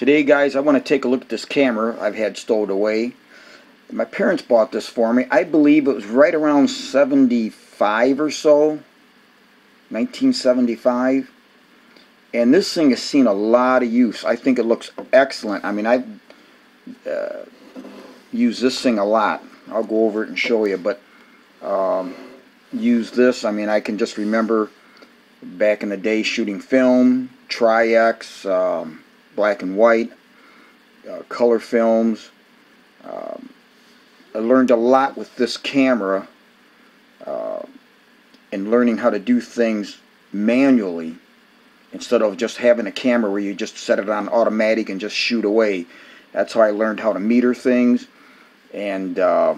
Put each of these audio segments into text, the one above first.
Today guys I want to take a look at this camera I've had stowed away. My parents bought this for me. I believe it was right around 75 or so. 1975. And this thing has seen a lot of use. I think it looks excellent. I mean I've uh, used this thing a lot. I'll go over it and show you but um, use this. I mean I can just remember back in the day shooting film, Tri-X, um, black and white, uh, color films. Um, I learned a lot with this camera uh, and learning how to do things manually instead of just having a camera where you just set it on automatic and just shoot away. That's how I learned how to meter things and uh,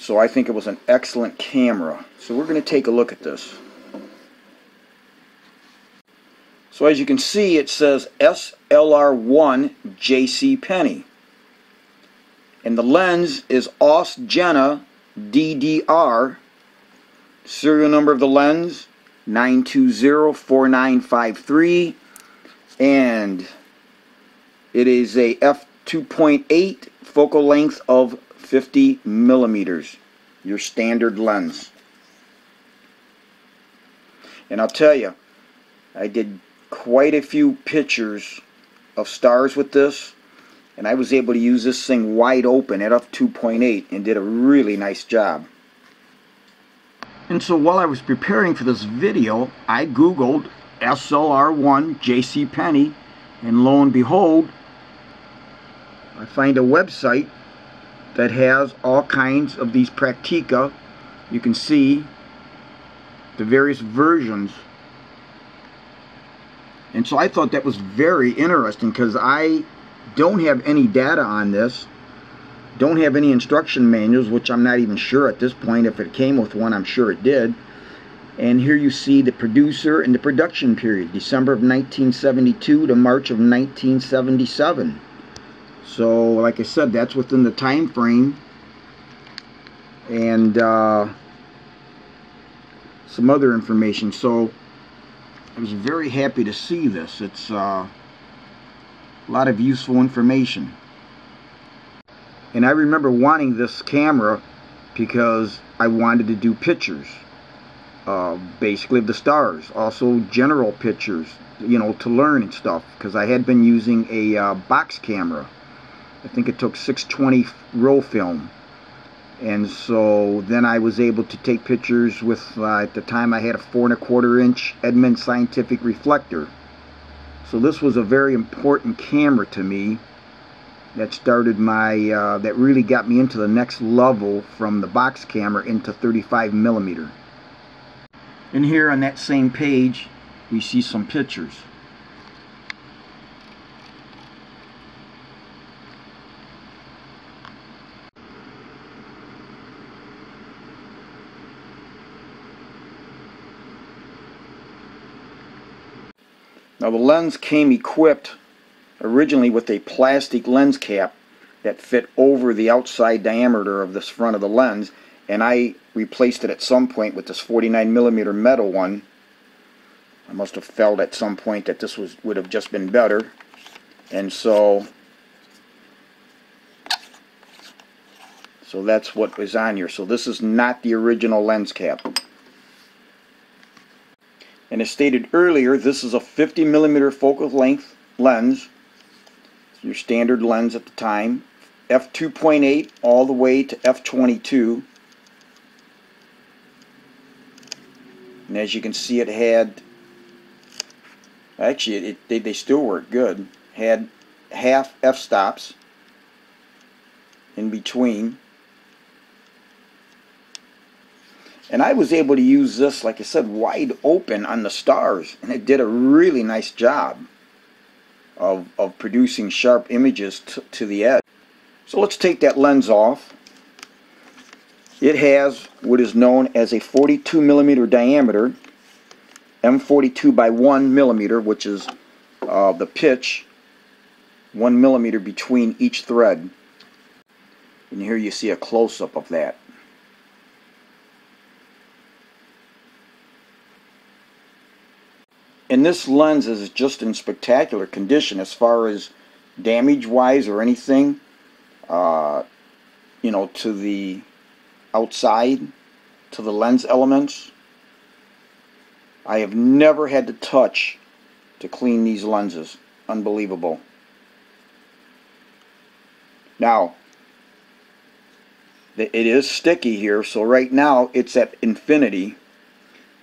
so I think it was an excellent camera. So we're going to take a look at this. So as you can see, it says SLR1 JC Penney. And the lens is OS Jena DDR. Serial number of the lens 9204953 and it is a f2.8 focal length of 50 millimeters your standard lens and I'll tell you I did quite a few pictures of stars with this and I was able to use this thing wide open at f2.8 and did a really nice job. And so while I was preparing for this video, I googled SLR1 JC Penney and lo and behold, I find a website that has all kinds of these Praktica. You can see the various versions and so I thought that was very interesting because I don't have any data on this. Don't have any instruction manuals, which I'm not even sure at this point. If it came with one, I'm sure it did. And here you see the producer and the production period, December of 1972 to March of 1977. So, like I said, that's within the time frame. And uh, some other information. So, I was very happy to see this. It's uh, a lot of useful information. And I remember wanting this camera because I wanted to do pictures. Uh, basically of the stars. Also general pictures, you know, to learn and stuff. Because I had been using a uh, box camera. I think it took 620 roll film and so then I was able to take pictures with uh, at the time I had a four and a quarter inch Edmund scientific reflector. So this was a very important camera to me that started my uh, that really got me into the next level from the box camera into 35 millimeter. And here on that same page we see some pictures Now the lens came equipped originally with a plastic lens cap that fit over the outside diameter of this front of the lens and I replaced it at some point with this 49 millimeter metal one. I must have felt at some point that this was would have just been better and so so that's what was on here. So this is not the original lens cap. And as stated earlier, this is a 50 millimeter focal length lens. Your standard lens at the time. f2.8 all the way to f22. And as you can see, it had, actually, it, they, they still work good. Had half f-stops in between. And I was able to use this, like I said, wide open on the stars. And it did a really nice job of, of producing sharp images to the edge. So let's take that lens off. It has what is known as a 42 millimeter diameter, M42 by 1 millimeter, which is uh, the pitch, 1 millimeter between each thread. And here you see a close-up of that. And this lens is just in spectacular condition as far as damage wise or anything uh, you know to the outside to the lens elements. I have never had to touch to clean these lenses. Unbelievable. Now it is sticky here so right now it's at infinity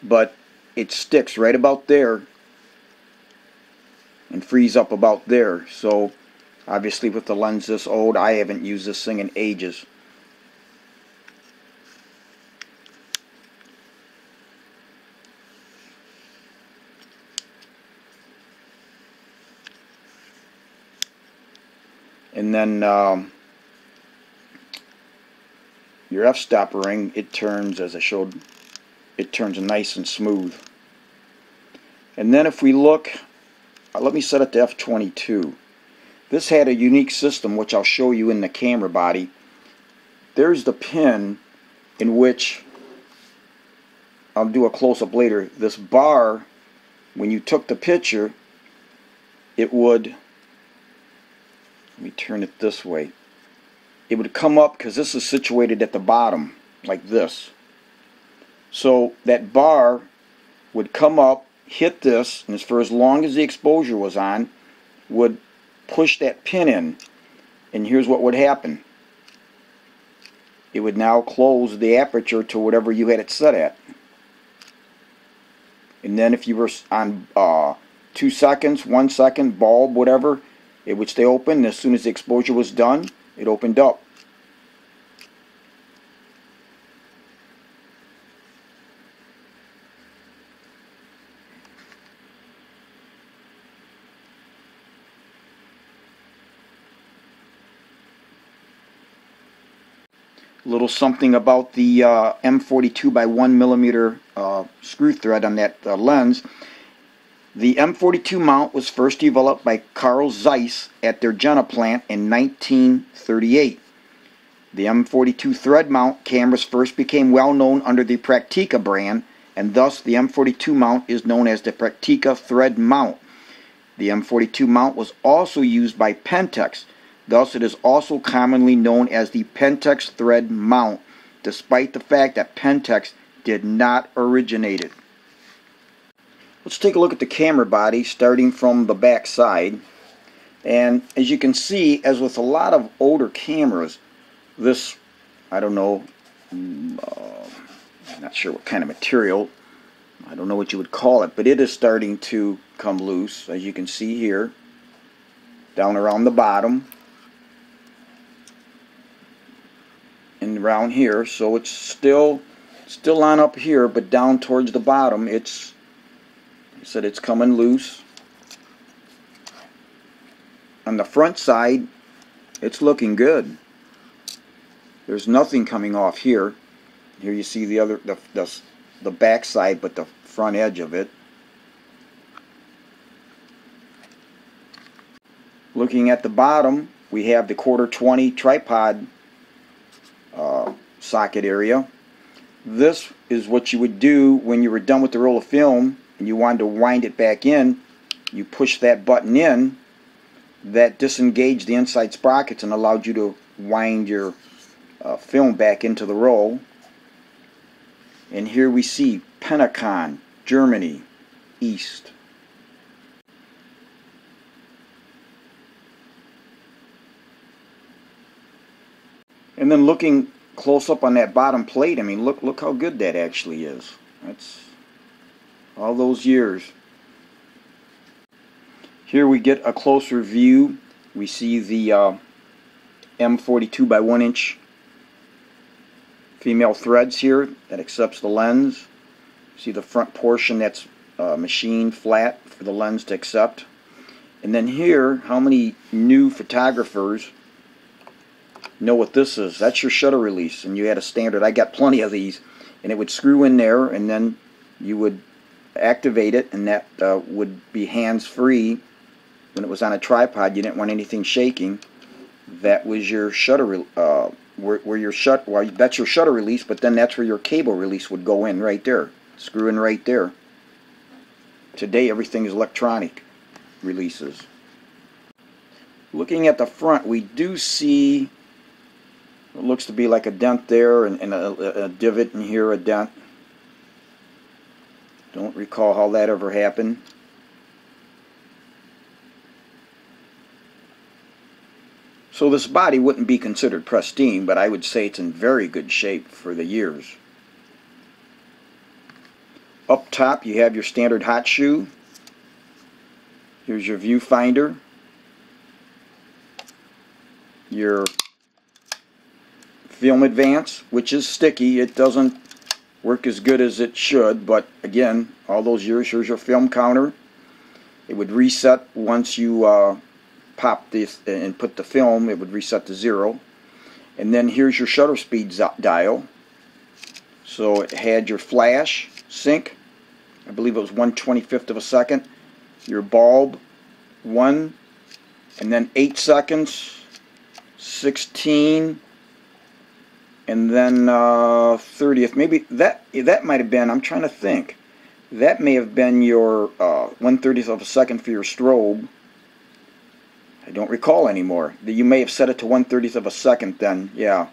but it sticks right about there and freeze up about there. So obviously with the lens this old I haven't used this thing in ages. And then um, your f-stop ring it turns as I showed it turns nice and smooth. And then if we look Uh, let me set it to f22 this had a unique system which I'll show you in the camera body there's the pin in which I'll do a close-up later this bar when you took the picture it would let me turn it this way. It would come up because this is situated at the bottom, like this. So that bar would come up, hit this, and for as long as the exposure was on, would push that pin in. And here's what would happen. It would now close the aperture to whatever you had it set at. And then if you were on uh, two seconds, one second, bulb, whatever, it would stay open. As soon as the exposure was done, it opened up. Little something about the uh, M42 by 1 millimeter uh, screw thread on that uh, lens. The M42 mount was first developed by Carl Zeiss at their Jena plant in 1938. The M42 thread mount cameras first became well known under the Praktica brand, and thus the M42 mount is known as the Praktica thread mount. The M42 mount was also used by Pentax, thus it is also commonly known as the Pentax thread mount, despite the fact that Pentax did not originate it. Let's take a look at the camera body starting from the back side. And as you can see, as with a lot of older cameras, this, I don't know, mm, uh, not sure what kind of material, I don't know what you would call it, but it is starting to come loose, as you can see here, down around the bottom, and around here, so it's still, still on up here, but down towards the bottom, it's said it's coming loose. On the front side, it's looking good. There's nothing coming off here. Here you see the other the the, the back side, but the front edge of it. Looking at the bottom, we have the quarter 20 tripod uh, socket area. This is what you would do when you were done with the roll of film and you wanted to wind it back in, you push that button in, that disengaged the inside sprockets and allowed you to wind your uh, film back into the roll. And here we see Pentacon, Germany, East. And then looking close up on that bottom plate, I mean, look look how good that actually is. That's all those years. Here we get a closer view. We see the uh, M42 by 1 inch female threads here that accepts the lens. See the front portion that's uh, machined flat for the lens to accept. And then here, how many new photographers know what this is? That's your shutter release, and you had a standard. I got plenty of these, and it would screw in there, and then you would activate it and that uh, would be hands-free. When it was on a tripod you didn't want anything shaking. That was your shutter uh, where, where your shut well that's your shutter release but then that's where your cable release would go in right there. Screw in right there. Today everything is electronic releases. Looking at the front, we do see it looks to be like a dent there and, and a, a, divot in here, a dent. Don't recall how that ever happened. So this body wouldn't be considered pristine, but I would say it's in very good shape for the years. Up top you have your standard hot shoe. Here's your viewfinder. Your film advance, which is sticky. It doesn't work as good as it should, but again, all those years, here's your film counter. It would reset once you uh, pop this and put the film, it would reset to zero. And then here's your shutter speed dial. So it had your flash sync, I believe it was 1 25th of a second. Your bulb, 1, and then 8 seconds, 16, and then uh, 30th. Maybe that that might have been, I'm trying to think, that may have been your uh, 1 30th of a second for your strobe. I don't recall anymore. You may have set it to 1 30th of a second then, yeah.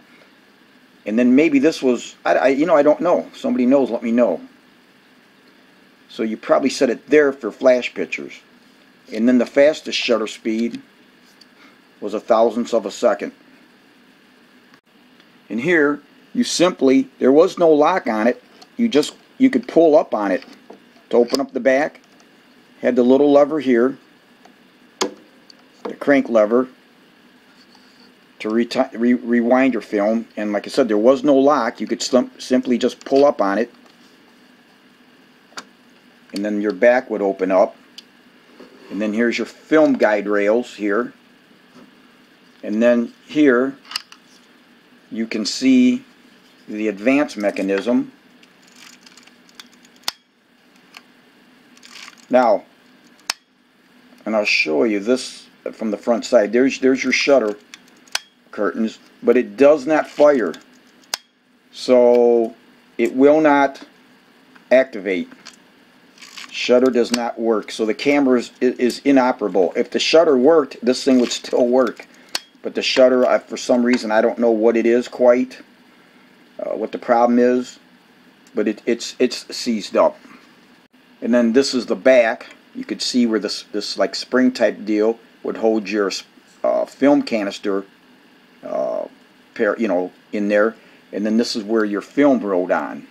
And then maybe this was, I, I, you know, I don't know. Somebody knows, let me know. So you probably set it there for flash pictures. And then the fastest shutter speed was a thousandth of a second. And here, you simply, there was no lock on it. You just, you could pull up on it to open up the back. Had the little lever here, the crank lever to re rewind your film. And like I said, there was no lock. You could simply just pull up on it and then your back would open up and then here's your film guide rails here and then here you can see the advance mechanism. Now and I'll show you this from the front side. There's there's your shutter curtains but it does not fire. So it will not activate. Shutter does not work, so the camera is, is inoperable. If the shutter worked, this thing would still work. But the shutter, I, for some reason, I don't know what it is quite, uh, what the problem is, but it, it's it's seized up. And then this is the back. You could see where this this like spring type deal would hold your uh, film canister, uh, pair, you know, in there. And then this is where your film rolled on.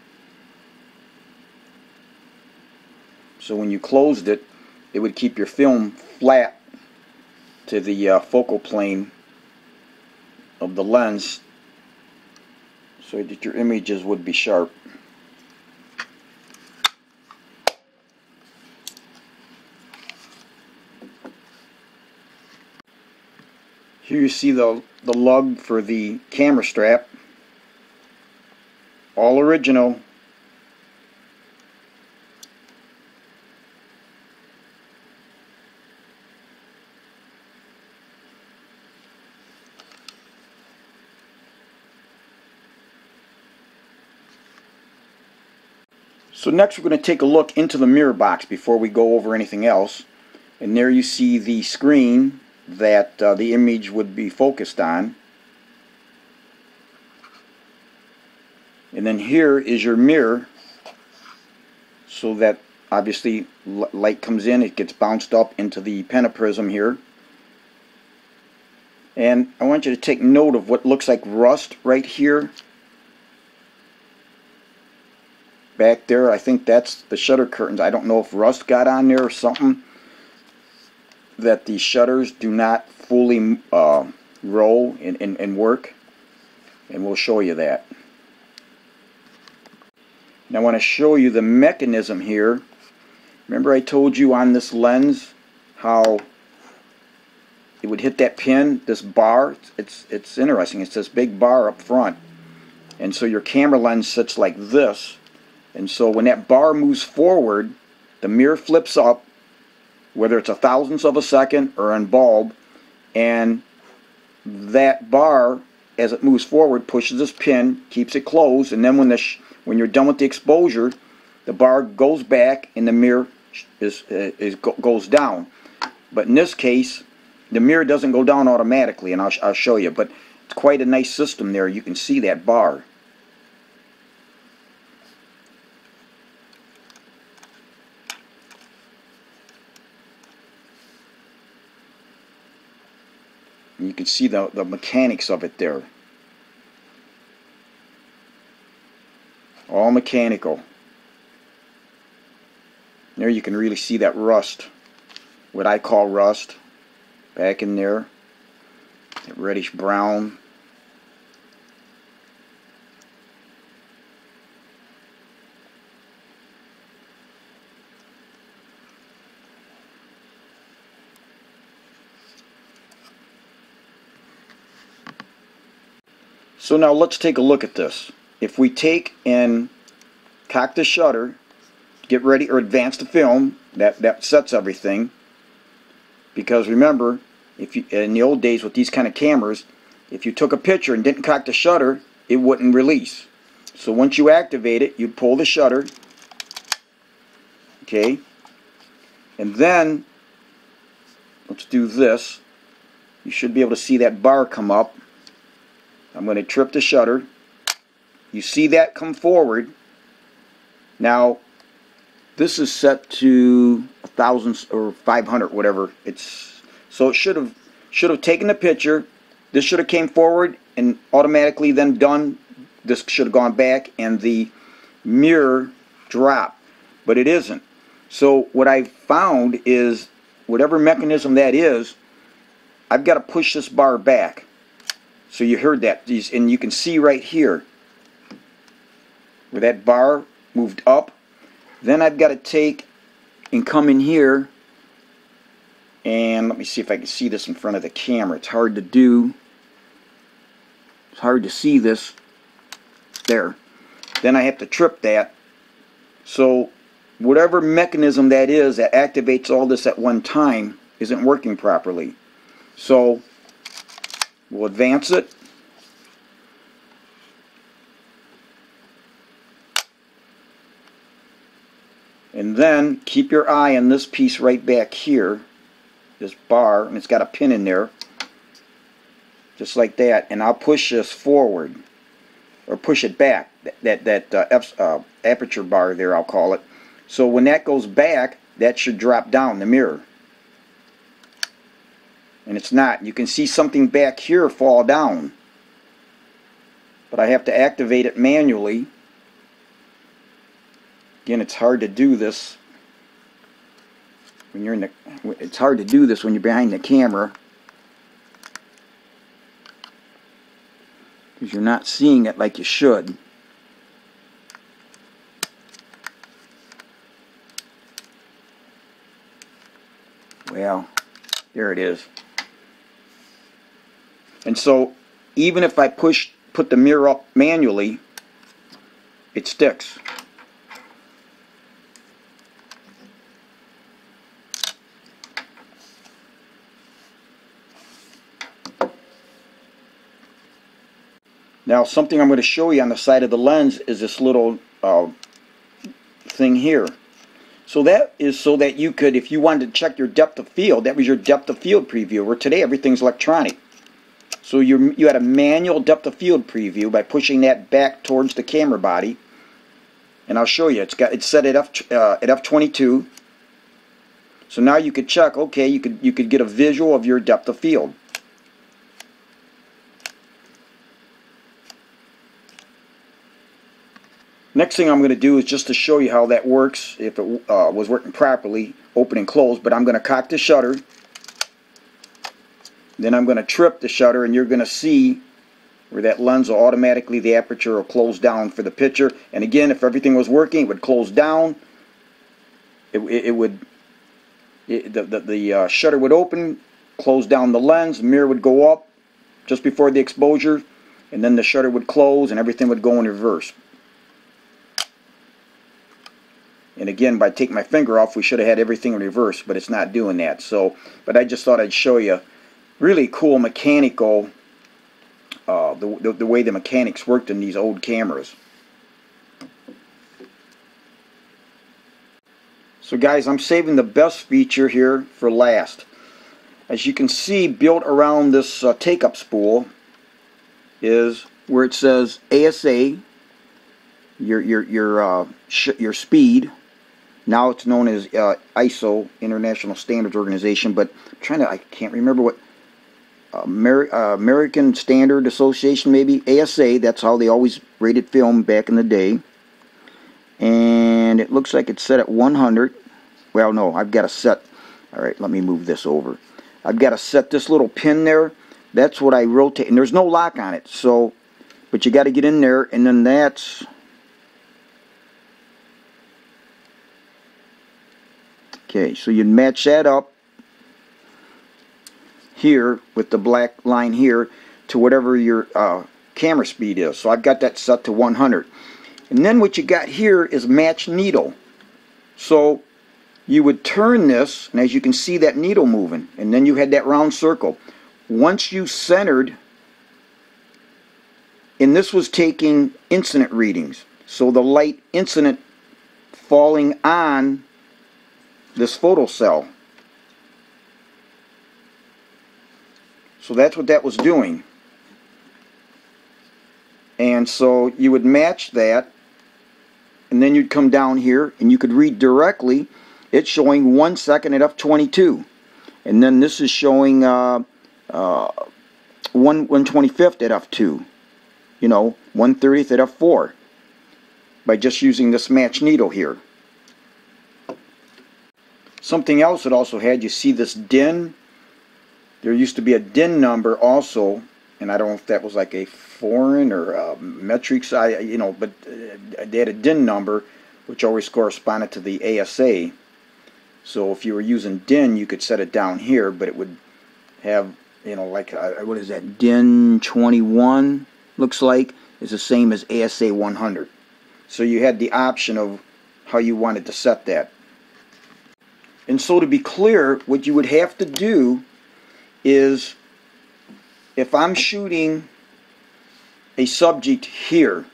So when you closed it, it would keep your film flat to the uh, focal plane of the lens so that your images would be sharp. Here you see the, the lug for the camera strap. All original. So next we're going to take a look into the mirror box before we go over anything else. And there you see the screen that uh, the image would be focused on. And then here is your mirror so that obviously light comes in, it gets bounced up into the pentaprism here. And I want you to take note of what looks like rust right here back there. I think that's the shutter curtains. I don't know if rust got on there or something that the shutters do not fully uh, roll and, and, and work and we'll show you that. Now I want to show you the mechanism here. Remember I told you on this lens how it would hit that pin, this bar. It's, it's interesting. It's this big bar up front. And so your camera lens sits like this and so when that bar moves forward, the mirror flips up, whether it's a thousandth of a second or on bulb, and that bar, as it moves forward, pushes this pin, keeps it closed, and then when the when you're done with the exposure, the bar goes back and the mirror is, uh, is goes down. But in this case, the mirror doesn't go down automatically, and I'll, I'll show you, but it's quite a nice system there. You can see that bar. Can see the, the mechanics of it there. All mechanical. There you can really see that rust. What I call rust. Back in there. That reddish brown. So now let's take a look at this. If we take and cock the shutter, get ready or advance the film, that, that sets everything. Because remember, if you, in the old days with these kind of cameras, if you took a picture and didn't cock the shutter, it wouldn't release. So once you activate it, you pull the shutter, okay, and then let's do this. You should be able to see that bar come up I'm going to trip the shutter. You see that come forward. Now, this is set to a thousand or 500, whatever. It's so it should have should have taken the picture. This should have came forward and automatically then done. This should have gone back and the mirror drop, but it isn't. So what I found is whatever mechanism that is, I've got to push this bar back. So you heard that, these, and you can see right here where that bar moved up. Then I've got to take and come in here and let me see if I can see this in front of the camera. It's hard to do. It's hard to see this. There. Then I have to trip that. So whatever mechanism that is that activates all this at one time isn't working properly. So We'll advance it. And then keep your eye on this piece right back here, this bar, and it's got a pin in there, just like that. And I'll push this forward, or push it back, that, that, uh, F, uh, aperture bar there, I'll call it. So when that goes back, that should drop down the mirror and it's not. You can see something back here fall down. But I have to activate it manually. Again, it's hard to do this when you're in the it's hard to do this when you're behind the camera because you're not seeing it like you should. Well, there it is. And so even if I push, put the mirror up manually, it sticks. Now something I'm going to show you on the side of the lens is this little uh, thing here. So that is so that you could, if you wanted to check your depth of field, that was your depth of field preview, where today everything's electronic. So you you had a manual depth of field preview by pushing that back towards the camera body. And I'll show you. It's got it's set at f uh, at f22. So now you could check. Okay, you could you could get a visual of your depth of field. Next thing I'm going to do is just to show you how that works, if it uh, was working properly, open and close, but I'm going to cock the shutter then I'm going to trip the shutter and you're going to see where that lens will automatically, the aperture will close down for the picture. And again, if everything was working, it would close down. It, it, it would, it, the, the, the uh, shutter would open, close down the lens, mirror would go up just before the exposure, and then the shutter would close and everything would go in reverse. And again, by taking my finger off, we should have had everything in reverse, but it's not doing that. So, but I just thought I'd show you really cool mechanical, uh, the, the, the way the mechanics worked in these old cameras. So guys, I'm saving the best feature here for last. as you can see built around this uh, take-up spool is where it says ASA your your your uh, your speed now it's known as uh, ISO International Standards Organization but I'm trying to I can't remember what Amer uh, American Standard Association maybe ASA that's how they always rated film back in the day. And it looks like it's set at 100 well no I've got to set. Alright let me move this over. I've got to set this little pin there. That's what I rotate and there's no lock on it so but you got to get in there and then that's okay so you match that up here with the black line here to whatever your uh, camera speed is. So I've got that set to 100. And then what you got here is match needle. So you would turn this, and as you can see that needle moving, and then you had that round circle. Once you centered, and this was taking incident readings, so the light incident falling on this photocell So that's what that was doing. And so you would match that, and then you'd come down here, and you could read directly. It's showing one second at f22. And then this is showing uh, uh, 1 125th at f2. You know, 130th at f4. By just using this match needle here. Something else it also had, you see this DIN there used to be a DIN number also, and I don't know if that was like a foreign or a metric size, you know, but uh, they had a DIN number which always corresponded to the ASA. So if you were using DIN, you could set it down here, but it would have, you know, like, uh, what is that, DIN 21, looks like, is the same as ASA 100. So you had the option of how you wanted to set that. And so to be clear, what you would have to do is if I'm shooting a subject here,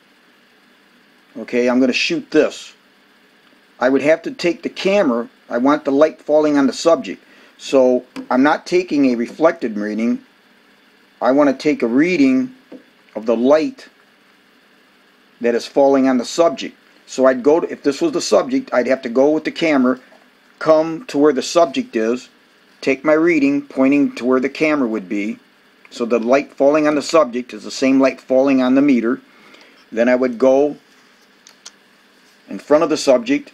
okay, I'm going to shoot this. I would have to take the camera, I want the light falling on the subject. So I'm not taking a reflected reading, I want to take a reading of the light that is falling on the subject. So I'd go to, if this was the subject, I'd have to go with the camera, come to where the subject is, take my reading pointing to where the camera would be so the light falling on the subject is the same light falling on the meter then I would go in front of the subject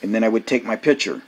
and then I would take my picture